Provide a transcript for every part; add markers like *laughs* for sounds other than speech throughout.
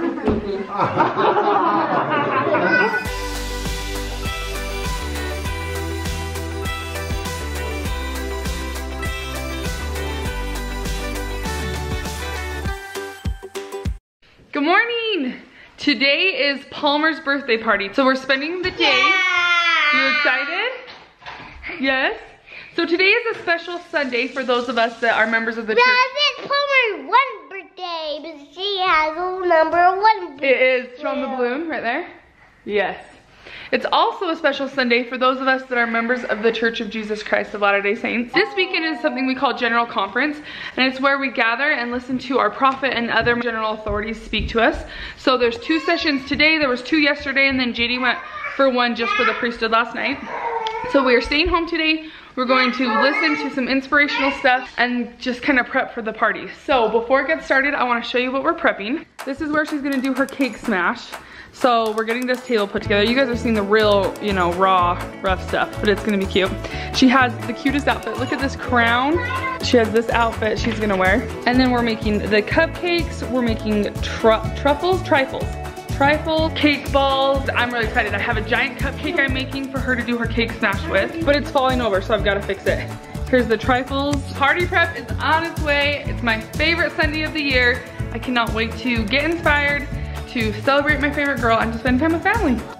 Good morning! Today is Palmer's birthday party. So we're spending the day. Yeah. You excited? Yes? So today is a special Sunday for those of us that are members of the church. That is Palmer's one birthday, but she has a number one. It is. Show the balloon right there. Yes. It's also a special Sunday for those of us that are members of the Church of Jesus Christ of Latter-day Saints. This weekend is something we call General Conference, and it's where we gather and listen to our prophet and other general authorities speak to us. So there's two sessions today, there was two yesterday, and then JD went for one just for the priesthood last night. So we are staying home today. We're going to listen to some inspirational stuff and just kind of prep for the party. So before it gets started, I wanna show you what we're prepping. This is where she's gonna do her cake smash. So we're getting this table put together. You guys are seeing the real, you know, raw, rough stuff, but it's gonna be cute. She has the cutest outfit. Look at this crown. She has this outfit she's gonna wear. And then we're making the cupcakes. We're making tru truffles, trifles. Trifle, cake balls. I'm really excited. I have a giant cupcake I'm making for her to do her cake smash with, but it's falling over, so I've gotta fix it. Here's the trifles. Party prep is on its way. It's my favorite Sunday of the year. I cannot wait to get inspired, to celebrate my favorite girl, and to spend time with family.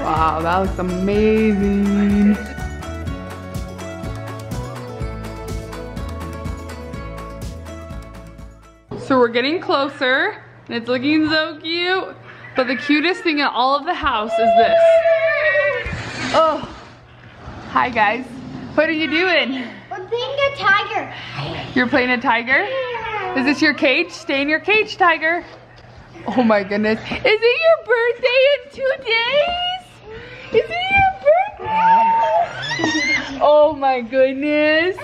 Wow, that looks amazing. So we're getting closer, and it's looking so cute. But the cutest thing in all of the house is this. Oh, hi guys. What are you doing? We're being a tiger. You're playing a tiger? Is this your cage? Stay in your cage, tiger. Oh my goodness. Is it your birthday in two days? Is it your birthday? Oh my goodness.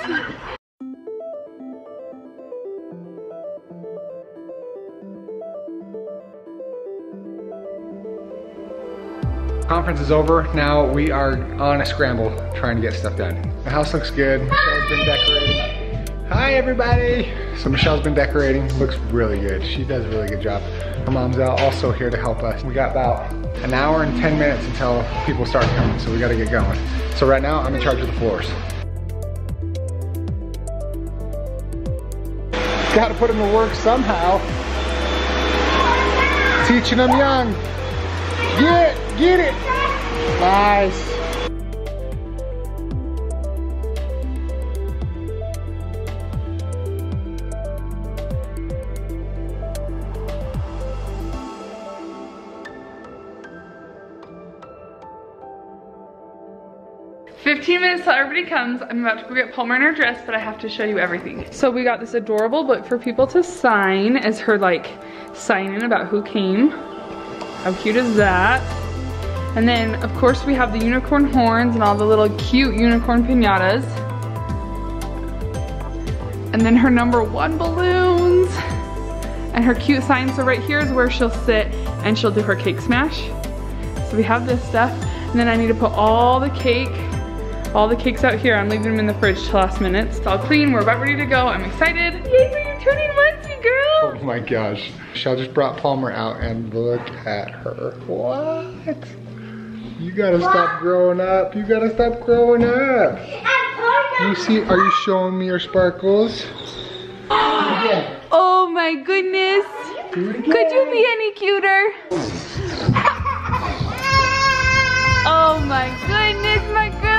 Conference is over. Now we are on a scramble trying to get stuff done. The house looks good. Michelle's been decorating. Hi everybody. So Michelle's been decorating. Looks really good. She does a really good job. Her mom's out also here to help us. We got about an hour and 10 minutes until people start coming. So we gotta get going. So right now I'm in charge of the floors. Gotta put them to work somehow. Teaching them young. Get it, get it. Nice. Fifteen minutes till everybody comes. I'm about to go get Palmer in her dress, but I have to show you everything. So we got this adorable book for people to sign as her like signing about who came. How cute is that? And then of course we have the unicorn horns and all the little cute unicorn pinatas. And then her number one balloons and her cute sign. So right here is where she'll sit and she'll do her cake smash. So we have this stuff. And then I need to put all the cake, all the cakes out here. I'm leaving them in the fridge till last minute. It's all clean, we're about ready to go. I'm excited. Yay for your turning onesie, girl. Oh my gosh. Michelle just brought Palmer out and look at her. What? You gotta stop growing up. You gotta stop growing up. You see, are you showing me your sparkles? Oh my goodness. Could you be any cuter? *laughs* Oh my goodness, my girl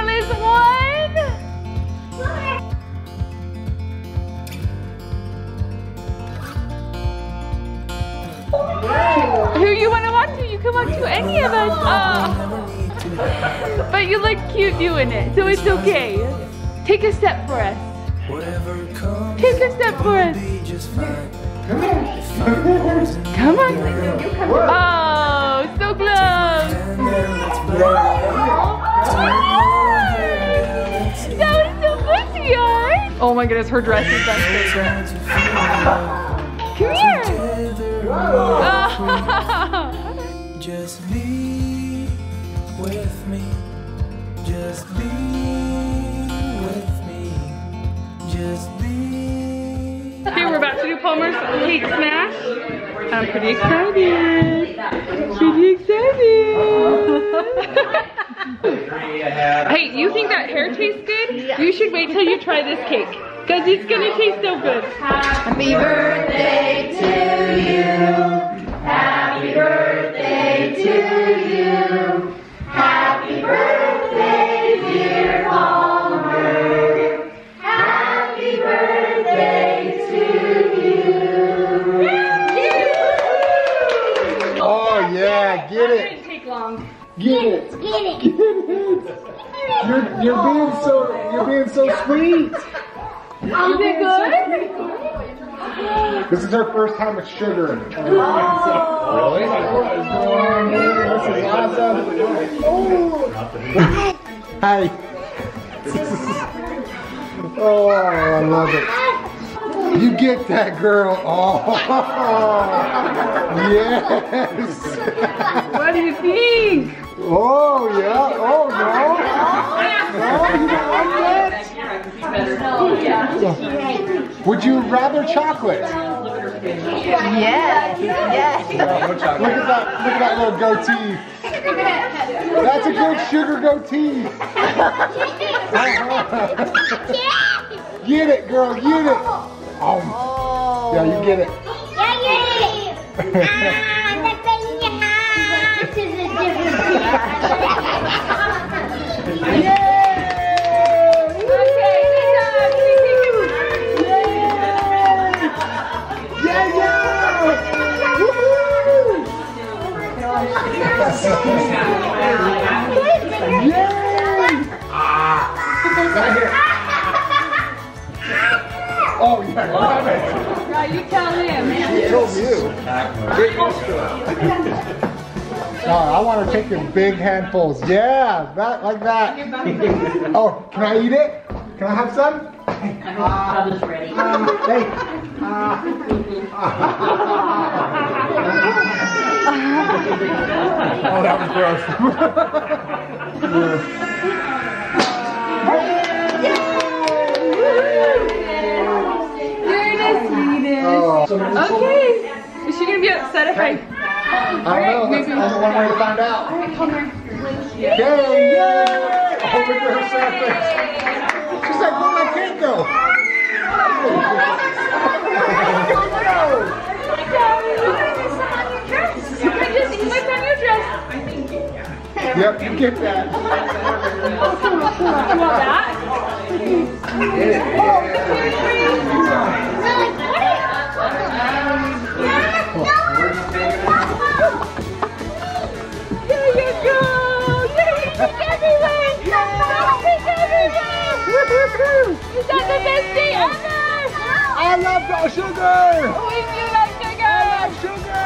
you want to walk to? You can walk oh. to any of us. Oh. But you look cute doing it, so it's okay. Take a step for us. Take a step for us. Come on. Oh, so close. That was so good, sweetheart. Oh my goodness, her dress is Ben's favorite. Come here. *laughs* Just be with me. Just be with me. Just be. Okay, we're about to do Palmer's cake smash. I'm pretty excited. Pretty excited. *laughs* hey, you think that hair tastes good? You should wait till you try this cake. Cause it's gonna taste so good. Happy birthday to take long. get it, Get it. get it. You're you're being so you're being so sweet. Is it good? This is her first time with sugar in it. Really? This is awesome. Hi. *laughs* oh, I love it. You get that girl. Oh, yes. What do you think? Oh, yeah. Oh, no. Oh, no, oh, you don't like that? Would you rather chocolate? Yes, yes. Look at that, look at that little goatee. That's a good sugar goatee. *laughs* *laughs* get it, girl, get it. Oh, yeah, you get it. Yeah. *laughs* Ah, the thing you have is a Okay, *laughs* *laughs* No, I want to take in big handfuls. Yeah, that like that. *laughs* Oh, can I eat it? Can I have some? I was ready. *laughs* Um, hey. oh, that was gross. You're the sweetest. Oh. Okay. Is she gonna be upset if I? I don't know. That's only one way to find out. Come here. Yay! Yay! Look at her sad face. She's like, where'd my cake go? I just clicked on your dress. Yep, you get that. You want that? Is that the best day ever? I love sugar! Oh, we do like sugar. Sugar!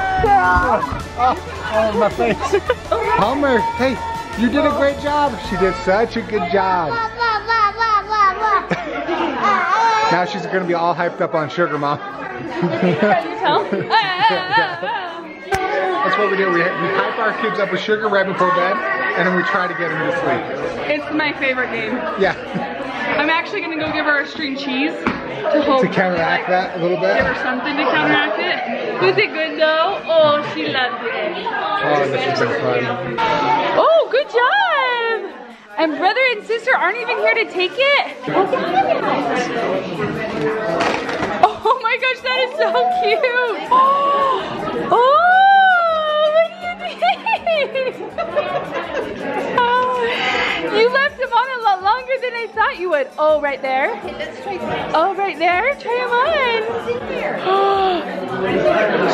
Oh, oh, my face. Palmer, hey, you did a great job. She did such a good job. Now she's gonna be all hyped up on sugar, mom. Can you tell? That's what we do. We, we hype our kids up with sugar right before bed, and then we try to get them to sleep. It's my favorite game. Yeah, I'm actually gonna go give her a string cheese to hope to counteract that a little bit. give her something to counteract it. Was it good though? Oh, she loved it. Oh, this has been fun. Oh, good job! And brother and sister aren't even here to take it? Oh my gosh, that is so cute! Oh, oh what do you think? Oh, *laughs* you left on a lot longer than I thought you would. Oh, right there? Oh, right there? Try him on.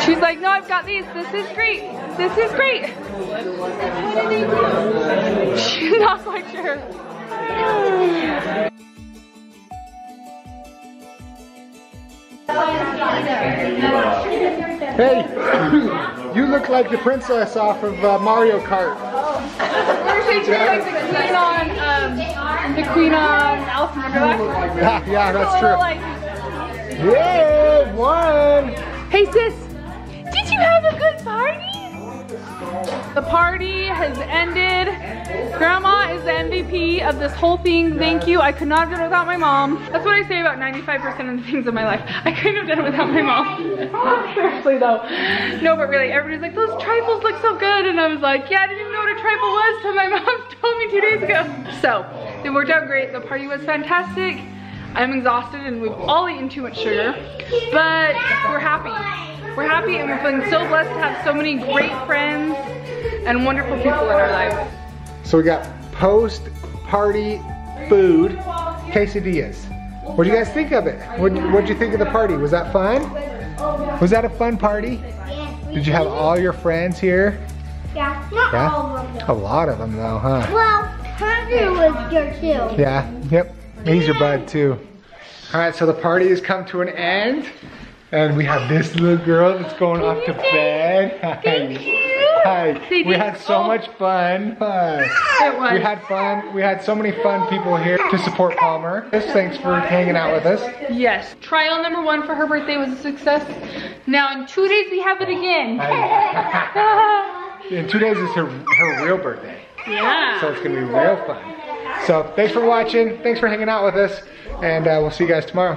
*gasps* She's like, no, I've got these. This is great. This is great. She's *laughs* not quite sure. Hey, *clears throat* you look like the princess off of uh, Mario Kart. Where's They treat like the queen on, um, the queen on Alice in Wonderland. Yeah, yeah, that's true. like, Yay, one. Hey sis, did you have a good party? The party has ended. Grandma is the MVP of this whole thing. Thank you. I could not have done it without my mom. That's what I say about 95% of the things in my life. I couldn't have done it without my mom. *laughs* Seriously though. No, but really, everybody's like, those trifles look so good. And I was like, yeah, I didn't what a trifle was till my *laughs* mom told me two days ago. So, it worked out great. The party was fantastic. I'm exhausted and we've all eaten too much sugar, but we're happy. We're happy and we're feeling so blessed to have so many great friends and wonderful people in our lives. So we got post-party food quesadillas. What do you guys think of it? What What'd you think of the party? Was that fun? Was that a fun party? Did you have all your friends here? Yeah, not Yeah? all of them. A lot of them though, huh? Well, Hunter was here too. Yeah, yep. He's your bud too. All right, so the party has come to an end. And we have this little girl that's going off to bed. *laughs* Hi. Hi. We had so oh. much fun. Hi. It was. We had fun. We had so many fun people here to support Palmer. Thanks for hanging out with us. Yes. Trial number one for her birthday was a success. Now in two days we have it oh. again. *laughs* In two days is her, her real birthday. yeah. So it's gonna be real fun. So thanks for watching. Thanks for hanging out with us. And uh, we'll see you guys tomorrow.